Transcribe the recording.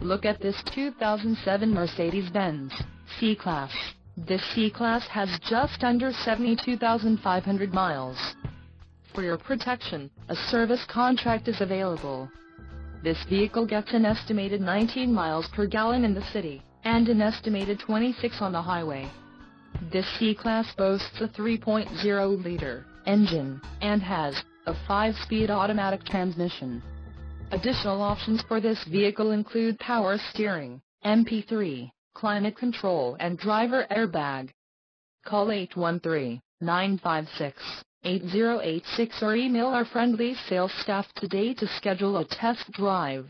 Look at this 2007 Mercedes-Benz C-Class. This C-Class has just under 72,500 miles. For your protection, a service contract is available. This vehicle gets an estimated 19 miles per gallon in the city, and an estimated 26 on the highway. This C-Class boasts a 3.0-liter engine, and has a 5-speed automatic transmission. Additional options for this vehicle include power steering, MP3, climate control and driver airbag. Call 813-956-8086 or email our friendly sales staff today to schedule a test drive.